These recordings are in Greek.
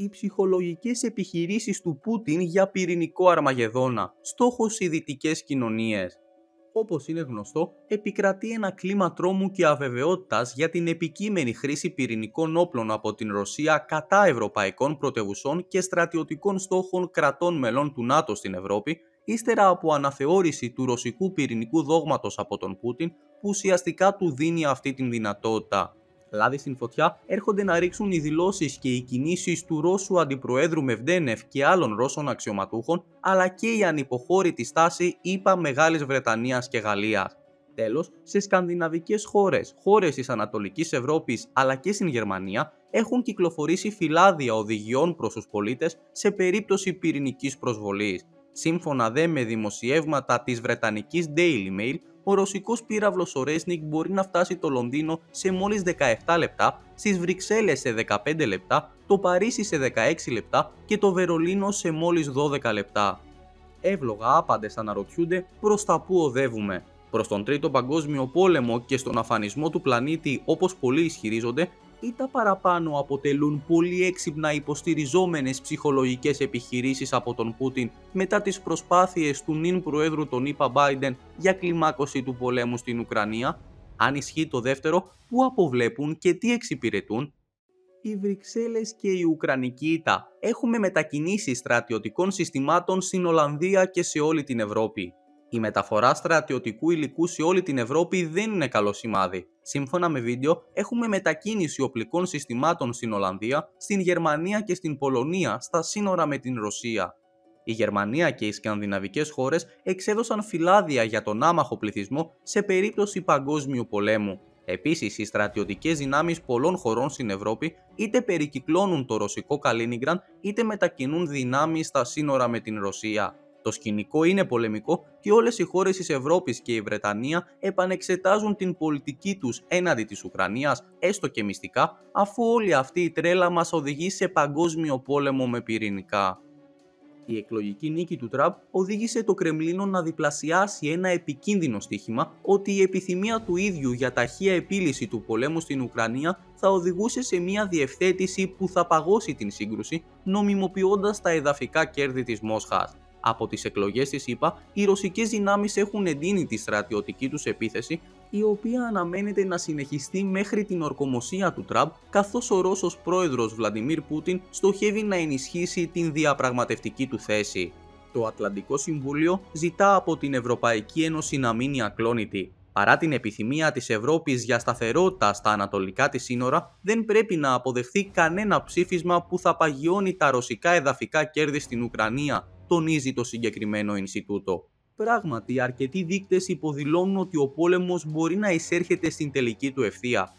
οι ψυχολογικές επιχειρήσεις του Πούτιν για πυρηνικό αρμαγεδόνα, στόχος οι δυτικές κοινωνίες. Όπως είναι γνωστό, επικρατεί ένα κλίμα τρόμου και αβεβαιότητας για την επικείμενη χρήση πυρηνικών όπλων από την Ρωσία κατά ευρωπαϊκών πρωτευουσών και στρατιωτικών στόχων κρατών μελών του ΝΑΤΟ στην Ευρώπη, ύστερα από αναθεώρηση του ρωσικού πυρηνικού δόγματος από τον Πούτιν, που ουσιαστικά του δίνει αυτή την δυνατότητα λάδι στην φωτιά έρχονται να ρίξουν οι δηλώσεις και οι κινήσεις του Ρώσου Αντιπροέδρου Μευδένεφ και άλλων Ρώσων αξιωματούχων, αλλά και η ανυποχώρητη στάση ΗΠΑ Μεγάλης Βρετανίας και Γαλλίας. Τέλος, σε σκανδιναβικές χώρες, χώρες της Ανατολικής Ευρώπης αλλά και στην Γερμανία, έχουν κυκλοφορήσει φυλάδια οδηγιών προς τους πολίτες σε περίπτωση πυρηνικής προσβολής. Σύμφωνα δε με δημοσιεύματα της Βρετανικής Daily Mail, ο ρωσικός πύραυλος ο Resnik μπορεί να φτάσει το Λονδίνο σε μόλις 17 λεπτά, στις Βρυξέλλες σε 15 λεπτά, το Παρίσι σε 16 λεπτά και το Βερολίνο σε μόλις 12 λεπτά. Εύλογα άπαντες αναρωτιούνται προς τα που οδεύουμε. Προς τον Τρίτο Παγκόσμιο Πόλεμο και στον αφανισμό του πλανήτη όπως πολλοί ισχυρίζονται ή τα παραπάνω αποτελούν πολύ έξυπνα υποστηριζόμενες ψυχολογικές επιχειρήσεις από τον Πούτιν μετά τις προσπάθειες του νυν Προέδρου τον ΙΠΑ Biden για κλιμάκωση του πολέμου στην Ουκρανία; Αν ισχύει το δεύτερο, πού αποβλέπουν και τι εξυπηρετούν; Οι Βρυξέλλες και η Ουκρανική ΙΤΑ έχουμε μετακινήσεις στρατιωτικών συστημάτων στην Ολλανδία και σε όλη την Ευρώπη. Η μεταφορά στρατιωτικού υλικού σε όλη την Ευρώπη δεν είναι καλό σημάδι. Σύμφωνα με βίντεο, έχουμε μετακίνηση οπλικών συστημάτων στην Ολλανδία, στην Γερμανία και στην Πολωνία στα σύνορα με την Ρωσία. Η Γερμανία και οι σκανδιναβικές χώρες εξέδωσαν φυλάδια για τον άμαχο πληθυσμό σε περίπτωση παγκόσμιου πολέμου. Επίσης, οι στρατιωτικές δυνάμεις πολλών χωρών στην Ευρώπη είτε περικυκλώνουν το ρωσικό Καλίνιγκραν είτε μετακινούν δυνάμεις στα σύνορα με την Ρωσία. Το σκηνικό είναι πολεμικό και όλες οι χώρες της Ευρώπης και η Βρετανία επανεξετάζουν την πολιτική τους έναντι της Ουκρανίας, έστω και μυστικά, αφού όλη αυτή η τρέλα μας οδηγεί σε παγκόσμιο πόλεμο με πυρηνικά. Η εκλογική νίκη του Τραμπ οδήγησε το Κρεμλίνο να διπλασιάσει ένα επικίνδυνο στοίχημα ότι η επιθυμία του ίδιου για ταχεία επίλυση του πολέμου στην Ουκρανία θα οδηγούσε σε μια διευθέτηση που θα παγώσει την σύγκρουση, νομιμοποιώντας τα εδαφικά κέρδη της Μόσχας. Από τις εκλογές της ΗΠΑ, οι ρωσικές δυνάμεις έχουν εντείνει τη στρατιωτική τους επίθεση, η οποία αναμένεται να συνεχιστεί μέχρι την ορκομοσία του Τραμπ, καθώς ο Ρώσος πρόεδρος Βλαντιμίρ Πούτιν στοχεύει να ενισχύσει την διαπραγματευτική του θέση. Το Ατλαντικό Συμβούλιο ζητά από την Ευρωπαϊκή Ένωση να μείνει ακλόνητη. Παρά την επιθυμία της Ευρώπης για σταθερότητα στα ανατολικά της σύνορα, δεν πρέπει να αποδεχθεί κανένα ψήφισμα που θα παγιώνει τα ρωσικά εδαφικά κέρδη στην Ουκρανία, τονίζει το συγκεκριμένο Ινστιτούτο. Πράγματι, αρκετοί δείκτες υποδηλώνουν ότι ο πόλεμος μπορεί να εισέρχεται στην τελική του ευθεία.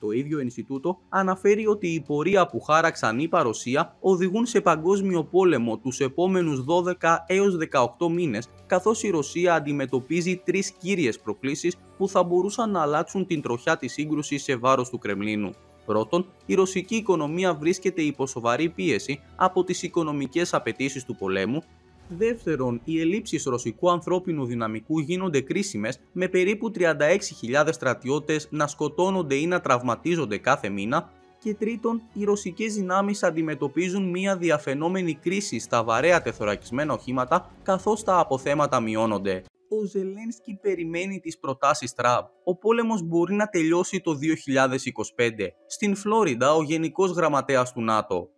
Το ίδιο Ινστιτούτο αναφέρει ότι η πορεία που χάραξαν η Παροσία οδηγούν σε παγκόσμιο πόλεμο τους επόμενους 12 έως 18 μήνες, καθώς η Ρωσία αντιμετωπίζει τρεις κύριες προκλήσεις που θα μπορούσαν να αλλάξουν την τροχιά της σύγκρουσης σε βάρος του Κρεμλίνου. Πρώτον, η ρωσική οικονομία βρίσκεται υπό σοβαρή πίεση από τις οικονομικές απαιτήσεις του πολέμου. Δεύτερον, οι ελλείψεις ρωσικού ανθρώπινου δυναμικού γίνονται κρίσιμες με περίπου 36.000 στρατιώτες να σκοτώνονται ή να τραυματίζονται κάθε μήνα και τρίτον, οι ρωσικές δυνάμεις αντιμετωπίζουν μια διαφαινόμενη κρίση στα βαρέα τεθωρακισμένα οχήματα καθώς τα αποθέματα μειώνονται ο Ζελένσκι περιμένει τις προτάσεις Τραμπ. Ο πόλεμος μπορεί να τελειώσει το 2025. Στην Φλόριντα, ο Γενικός Γραμματέας του ΝΑΤΟ.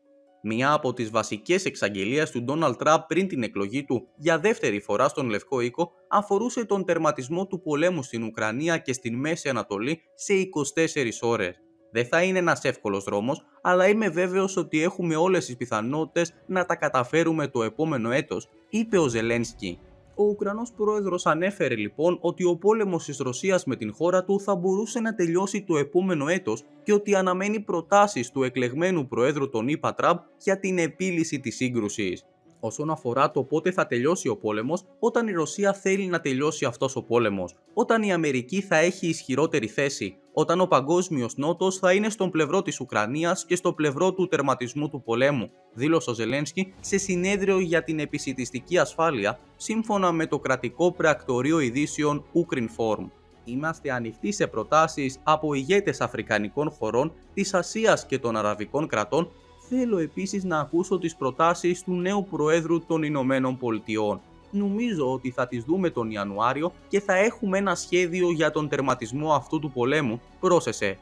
Μία από τις βασικές εξαγγελίες του Ντόναλτ Τραμπ πριν την εκλογή του για δεύτερη φορά στον Λευκό Οίκο αφορούσε τον τερματισμό του πολέμου στην Ουκρανία και στην Μέση Ανατολή σε 24 ώρες. Δεν θα είναι ένας εύκολος δρόμος, αλλά είμαι βέβαιος ότι έχουμε όλες τις πιθανότητες να τα καταφέρουμε το επόμενο έτος, είπε ο Ζελένσκι. Ο Ουκρανός πρόεδρος ανέφερε λοιπόν ότι ο πόλεμος της Ρωσίας με την χώρα του θα μπορούσε να τελειώσει το επόμενο έτος και ότι αναμένει προτάσεις του εκλεγμένου πρόεδρου τον Ιπα Τραμπ για την επίλυση της σύγκρουσης. Όσον αφορά το πότε θα τελειώσει ο πόλεμος, όταν η Ρωσία θέλει να τελειώσει αυτός ο πόλεμος, όταν η Αμερική θα έχει ισχυρότερη θέση, όταν ο παγκόσμιος νότος θα είναι στον πλευρό της Ουκρανίας και στο πλευρό του τερματισμού του πολέμου, δήλωσε ο Ζελένσκι σε συνέδριο για την επισητιστική ασφάλεια, σύμφωνα με το κρατικό πρακτορείο ειδήσεων Ukrinform. Είμαστε ανοιχτοί σε προτάσεις από ηγέτες αφρικανικών χωρών, της Ασίας και των αραβικών κρατών Θέλω επίσης να ακούσω τις προτάσεις του νέου Προέδρου των Ηνωμένων Πολιτειών. Νομίζω ότι θα τις δούμε τον Ιανουάριο και θα έχουμε ένα σχέδιο για τον τερματισμό αυτού του πολέμου, πρόσεσε.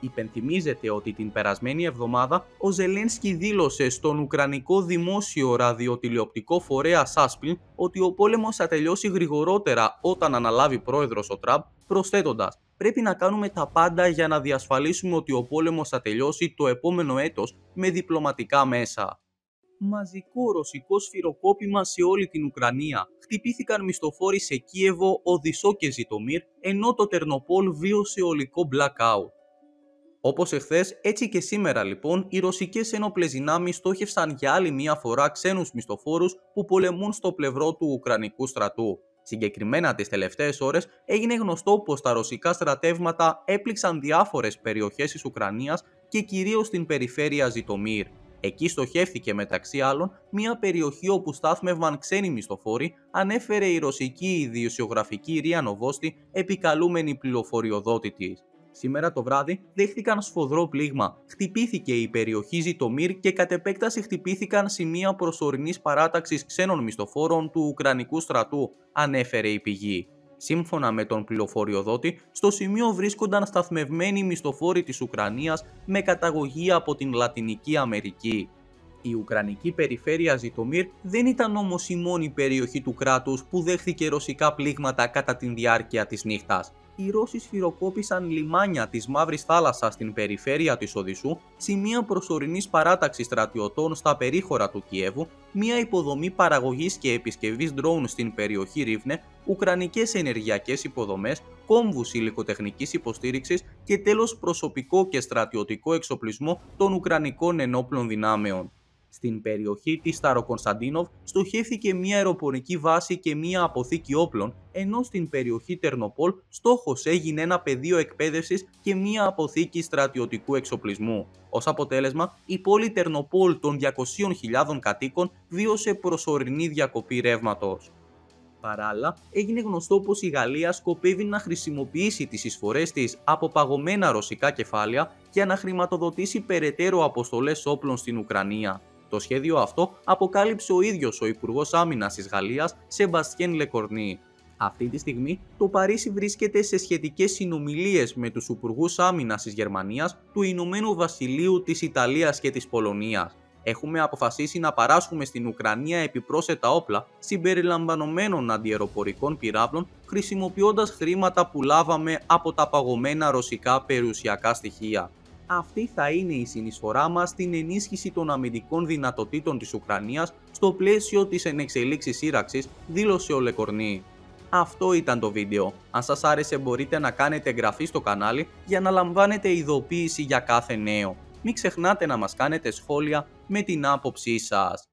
Υπενθυμίζεται ότι την περασμένη εβδομάδα ο Ζελένσκι δήλωσε στον Ουκρανικό δημόσιο ραδιοτηλεοπτικό φορέα Σάσπλιν ότι ο πόλεμος θα τελειώσει γρηγορότερα όταν αναλάβει πρόεδρος ο Τραμπ, προσθέτοντας πρέπει να κάνουμε τα πάντα για να διασφαλίσουμε ότι ο πόλεμος θα τελειώσει το επόμενο έτος με διπλωματικά μέσα. Μαζικό ρωσικό σφυροκόπημα σε όλη την Ουκρανία. Χτυπήθηκαν μισθοφόροι σε Κίεβο, Οδυσσό και Ζητομίρ, ενώ το Τερνοπόλ βίωσε ολικό blackout. Όπως εχθές, έτσι και σήμερα λοιπόν, οι ρωσικές ένοπλες δυνάμεις στόχευσαν για άλλη μία φορά ξένους μισθοφόρους που πολεμούν στο πλευρό του Ουκρανικού στρατού. Συγκεκριμένα τις τελευταίες ώρες έγινε γνωστό πως τα ρωσικά στρατεύματα έπληξαν διάφορες περιοχές της Ουκρανίας και κυρίως στην περιφέρεια Ζητομίρ. Εκεί στοχεύθηκε μεταξύ άλλων μια περιοχή όπου στάθμευαν ξένοι μισθοφόροι, ανέφερε η ρωσική ιδιοσιογραφική Ρία Νοβόστη, επικαλούμενη πληροφοριοδότη τη. Σήμερα το βράδυ δέχτηκαν σφοδρό πλήγμα. Χτυπήθηκε η περιοχή Ζητομίρ και κατ' επέκταση χτυπήθηκαν σημεία προσωρινής παράταξης ξένων μισθοφόρων του Ουκρανικού στρατού, ανέφερε η πηγή. Σύμφωνα με τον πληροφοριοδότη, στο σημείο βρίσκονταν σταθμευμένοι μισθοφόροι της Ουκρανίας με καταγωγή από την Λατινική Αμερική. Η Ουκρανική περιφέρεια Ζητομίρ δεν ήταν όμως η μόνη περιοχή του κράτους που δέχθηκε ρωσικά πλήγματα κατά τη διάρκεια της νύχτας οι Ρώσοι σφυροκόπησαν λιμάνια της Μαύρης Θάλασσας στην περιφέρεια της Οδυσσού, σημεία προσωρινής παράταξης στρατιωτών στα περίχωρα του Κιέβου, μια υποδομή παραγωγής και επισκευής ντρόουν στην περιοχή Ρίβνε, ουκρανικές ενεργειακές υποδομές, κόμβους υλικοτεχνικής υποστήριξης και τέλος προσωπικό και στρατιωτικό εξοπλισμό των Ουκρανικών ενόπλων δυνάμεων. Στην περιοχή της Σταροκωνσταντίνοβ στοχεύθηκε μια αεροπορική βάση και μια αποθήκη όπλων, ενώ στην περιοχή Τερνοπόλ στόχος έγινε ένα πεδίο εκπαίδευσης και μια αποθήκη στρατιωτικού εξοπλισμού. Ως αποτέλεσμα, η πόλη Τερνοπόλ των 200.000 κατοίκων βίωσε προσωρινή διακοπή ρεύματος. Παράλληλα, έγινε γνωστό πως η Γαλλία σκοπεύει να χρησιμοποιήσει τις εισφορές της από παγωμένα ρωσικά κεφάλαια για να χρηματοδοτήσει περαιτέρω αποστολές όπλων στην Ουκρανία. Το σχέδιο αυτό αποκάλυψε ο ίδιος ο Υπουργός Άμυνας της Γαλλίας, Σεμπαστιέν Λεκορνή. Αυτή τη στιγμή το Παρίσι βρίσκεται σε σχετικές συνομιλίες με τους Υπουργούς Άμυνας της Γερμανίας, του Ηνωμένου Βασιλείου, της Ιταλίας και της Πολωνίας. Έχουμε αποφασίσει να παράσχουμε στην Ουκρανία επιπρόσθετα όπλα συμπεριλαμβανομένων αντιεροπορικών πυράβλων χρησιμοποιώντας χρήματα που λάβαμε από τα παγωμένα ρωσικά περιουσιακά στοιχεία αυτή θα είναι η συνεισφορά μας στην ενίσχυση των αμυντικών δυνατοτήτων της Ουκρανίας στο πλαίσιο της ενεξελίξης σύραξης, δήλωσε ο Λεκορνή. Αυτό ήταν το βίντεο. Αν σας άρεσε μπορείτε να κάνετε εγγραφή στο κανάλι για να λαμβάνετε ειδοποίηση για κάθε νέο. Μην ξεχνάτε να μας κάνετε σχόλια με την άποψή σας.